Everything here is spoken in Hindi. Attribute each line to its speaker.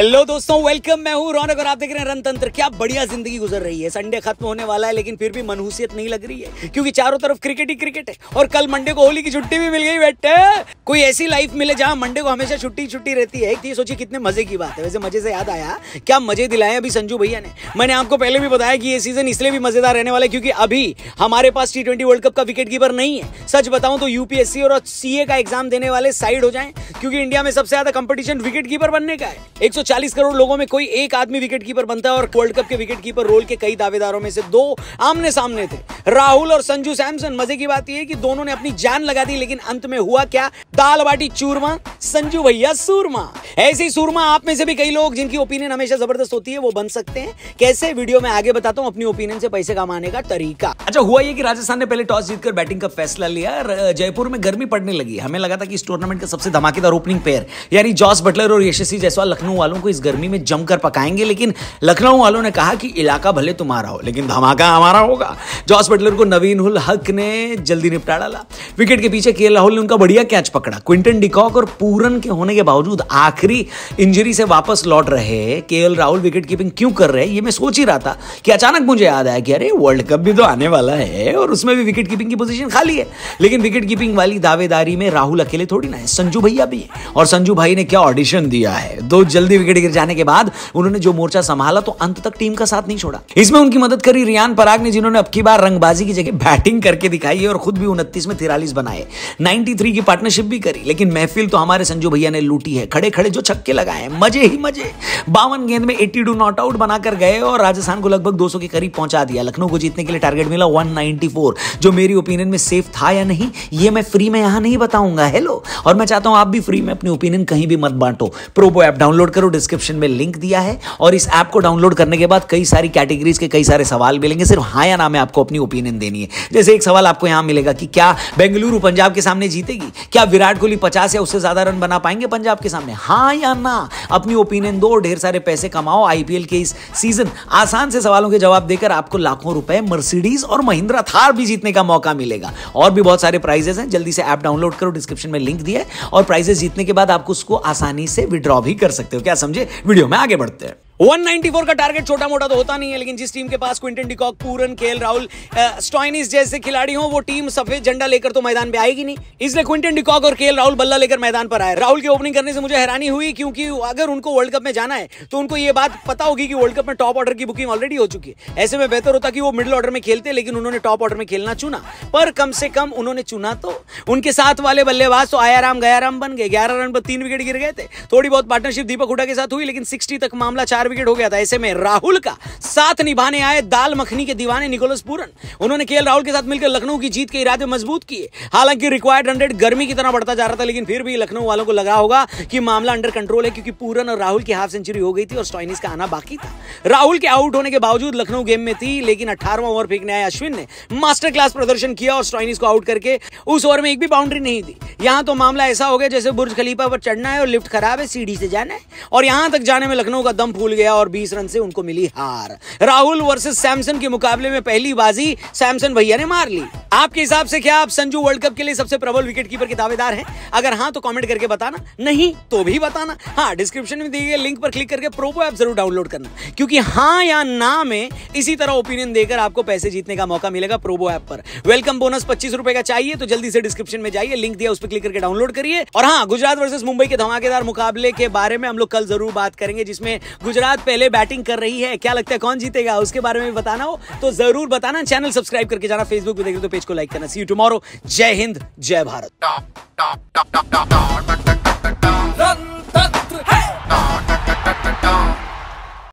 Speaker 1: हेलो दोस्तों वेलकम मैं हूँ रौनक और आप देख रहे हैं रणतंत्र। क्या बढ़िया ज़िंदगी गुजर रही है। संडे खत्म होने वाला है, लेकिन फिर भी मनहूसियत नहीं लग रही है। क्योंकि चारों तरफ़ क्रिकेट ही क्रिकेट है। और कल मंडे को होली की छुट्टी भी मिल गई, बेटे। कोई ऐसी लाइफ मिले जहाँ मंडे को हमेशा छुट्टी छुट्टी रहती है। एक सोचिए कितने मज़े की बात है। वैसे मज़े से याद आया, क्या मज़े दिलाए अभी संजू भैया ने। मैंने आपको पहले भी बताया कि ये सीज़न इसलिए भी मज़ेदार रहने वाला है क्योंकि अभी हमारे पास टी वर्ल्ड कप का विकेट कीपर नहीं है। सच बताऊँ तो यूपीएससी और सीए का एग्ज़ाम देने वाले साइड हो जाए, क्योंकि इंडिया में सबसे ज़्यादा कंपटीशन विकेट कीपर बनने का है। 140 करोड़ लोगों में कोई एक आदमी विकेट कीपर बनता है और वर्ल्ड कप के विकेट कीपर रोल के कई दावेदारों में से दो आमने सामने थे। राहुल और संजू सैमसन, मज़े की बात यह कि दोनों ने अपनी जान लगा दी, लेकिन अंत में हुआ क्या? दाल बाटी चूरमा, संजू भैया सूरमा। ऐसी सूरमा आप में से भी कई लोग जिनकी ओपिनियन हमेशा ज़बरदस्त होती है, वो बन सकते हैं। कैसे? वीडियो में आगे बताता हूँ अपनी ओपिनियन से पैसे कमाने का तरीका। अच्छा हुआ ये कि राजस्थान ने पहले टॉस जीतकर बैटिंग का फैसला लिया। जयपुर में गर्मी पड़ने लगी। हमें लगा था कि इस टूर्नामेंट का सबसे धमाकेदार ओपनिंग पेयर यानी जॉस बटलर और यशस्वी जायसवाल लखनऊ वालों को इस गर्मी में जमकर पकाएँगे, लेकिन लखनऊ वालों ने कहा कि इलाका भले तुम्हारा हो, लेकिन धमाका हमारा होगा। जॉस बटलर को नवीन उल हक ने जल्दी निपटा डाला। विकेट के पीछे के राहुल ने उनका बढ़िया कैच पकड़ा। क्विंटन डिकॉक और पूरन के होने के बावजूद आखिरी इंजरी से वापस लौट रहे के राहुल विकेट कीपिंग क्यों कर रहे ये मैं सोच ही रहा था कि अचानक मुझे याद आया कि अरे वर्ल्ड कप भी तो आने वाला है और उसमें भी विकेट कीपिंग की पोजीशन खाली है। लेकिन विकेट कीपिंग वाली दावेदारी में राहुल अकेले थोड़ी ना है, संजू भैया भी है। और संजू भाई ने क्या ऑडिशन दिया है? दो जल्दी विकेट गिर जाने के बाद उन्होंने जो मोर्चा संभाला तो अंत तक टीम का साथ नहीं छोड़ा। इसमें उनकी मदद करी रियान पराग ने, जिन्होंने अब की बार रंगबाजी की जगह बैटिंग करके दिखाई और खुद भी उनतीस में तिरालीस बनाए। 93 की पार्टनरशिप भी करी, लेकिन महफिल तो हमारे संजू भैया ने लूटी है। खड़े खड़े जो छक्के लगाए, मज़े ही मज़े। बावन गेंद में 82 नॉट आउट बनाकर गए और राजस्थान को लगभग 200 के करीब पहुँचा दिया। लखनऊ को जीतने के लिए टारगेट मिला 194 जो मेरी ओपिनियन में सेफ़ था या नहीं, ये मैं फ्री में यहाँ नहीं बताऊँगा। हेलो और मैं चाहता हूँ आप भी फ्री में अपनी ओपिनियन कहीं भी मत बांटो। प्रोबो ऐप डाउनलोड करो डिस्क्रिप्शन में लिंक दिया है और इस ऐप को डाउनलोड करने के बाद कई सारी कैटेगरीज के कई सारे सवाल मिलेंगे। सिर्फ़ हाँ या ना में आपको अपनी ओपिनियन देनी है। जैसे एक सवाल आपको यहाँ मिलेगा कि क्या बेंगलुरु पंजाब के सामने जीतेगी? क्या विराट कोहली पचास या उससे ज़्यादा रन बना पाएँगे पंजाब के सामने? हाँ या ना? अपनी ओपिनियन दो, ढेर सारे पैसे कमाओ आईपीएल के इस सीज़न आसान से सवालों के जवाब देकर आपको लाखों रुपए मर्सिडीज और महिंद्रा थार भी जीतने का मौका मिलेगा। और भी बहुत सारे प्राइजेस हैं। जल्दी से ऐप डाउनलोड करो। डिस्क्रिप्शन में लिंक दिया है और प्राइजेस जीतने के बाद आपको उसको आसानी से विड्रॉ भी कर सकते हो। क्या समझे? वीडियो में आगे बढ़ते हैं। 194 का टारगेट छोटा मोटा तो होता नहीं है, लेकिन जिस टीम के पास क्विंटन डिकॉक पूरन खेल राहुल स्टॉइनिस जैसे खिलाड़ी हो, वो टीम सफ़ेद झंडा लेकर तो मैदान पे आएगी नहीं। इसलिए क्विंटन डिकॉक और केल राहुल बल्ला लेकर मैदान पर आए। राहुल की ओपनिंग करने से मुझे हैरानी हुई, क्योंकि अगर उनको वर्ल्ड कप में जाना है तो उनको ये बात पता होगी कि वर्ल्ड कप में टॉप ऑर्डर की बुकिंग ऑलरेडी हो चुकी है। ऐसे में बेहतर होता कि वो मिडिल ऑर्डर में खेलते, लेकिन उन्होंने टॉप ऑर्डर में खेलना चुना। पर कम से कम उन्होंने चुना तो। उनके साथ वाले बल्लेबाज तो आयाराम गयाराम बन गए। ग्यारह रन पर तीन विकेट गिर गए थे। थोड़ी बहुत पार्टनरशिप दीपक हुडा के साथ हुई, लेकिन सिक्सटी तक मामला चार विकेट हो गया था ऐसे में राहुल का साथ निभाने आए दाल मखनी के दीवाने निकोलस पूरन। उन्होंने केएल राहुल के साथ मिलकर लखनऊ की जीत के इरादे मज़बूत किए। हालाँकि रिक्वायर्ड हंड्रेड गर्मी की तरह बढ़ता जा रहा था, लेकिन फिर भी लखनऊ वालों को लगा होगा कि मामला अंडर कंट्रोल है, क्योंकि पूरन और राहुल की हाफ़ सेंचुरी हो गई थी और स्टॉइनिस का आना बाकी था। राहुल के आउट होने के बावजूद लखनऊ गेम में थी, लेकिन अठारवा ओवर फेंकने आए अश्विन ने मास्टर क्लास प्रदर्शन किया और स्टॉइनिस को आउट करके उस ओवर में एक भी बाउंड्री नहीं दी। यहाँ तो मामला ऐसा हो गया जैसे बुर्ज खलीफा पर चढ़ना है और लिफ्ट खराब है, सीढ़ी से जाना है। और यहाँ तक जाने में लखनऊ का दम फूल गया। और बीस रन से उनको मिली हार। राहुल वर्सेस सैमसन के मुकाबले में पहली बाजी सैमसन भैया ने मार ली। आपके हिसाब से क्या आप संजू वर्ल्ड कप के लिए सबसे प्रबल विकेट कीपर के दावेदार हैं? अगर हाँ तो कमेंट करके बताना। नहीं तो भी बताना। हाँ डिस्क्रिप्शन में दिए गए लिंक पर क्लिक करके प्रोपो ऐप ज़रूर डाउनलोड करना। क्योंकि हाँ या ना में इसी तरह ओपिनियन देकर आपको पैसे जीतने का मौका मिलेगा प्रोबो ऐप पर। वेलकम बोनस पच्चीस रुपए का चाहिए तो जल्दी से डिस्क्रिप्शन में जाइए लिंक दिया, उस पर क्लिक करके डाउनलोड करिए। और हाँ गुजरात वर्सेस मुंबई के धमाकेदार मुकाबले के बारे में हम लोग कल ज़रूर बात करेंगे, जिसमें गुजरात पहले बैटिंग कर रही है। क्या लगता है कौन जीतेगा, उसके बारे में बताना हो तो ज़रूर बताना। चैनल सब्सक्राइब करके जाना फेसबुक पे देख तो पेज को लाइक करना सी यू टुमारो जय हिंद जय भारत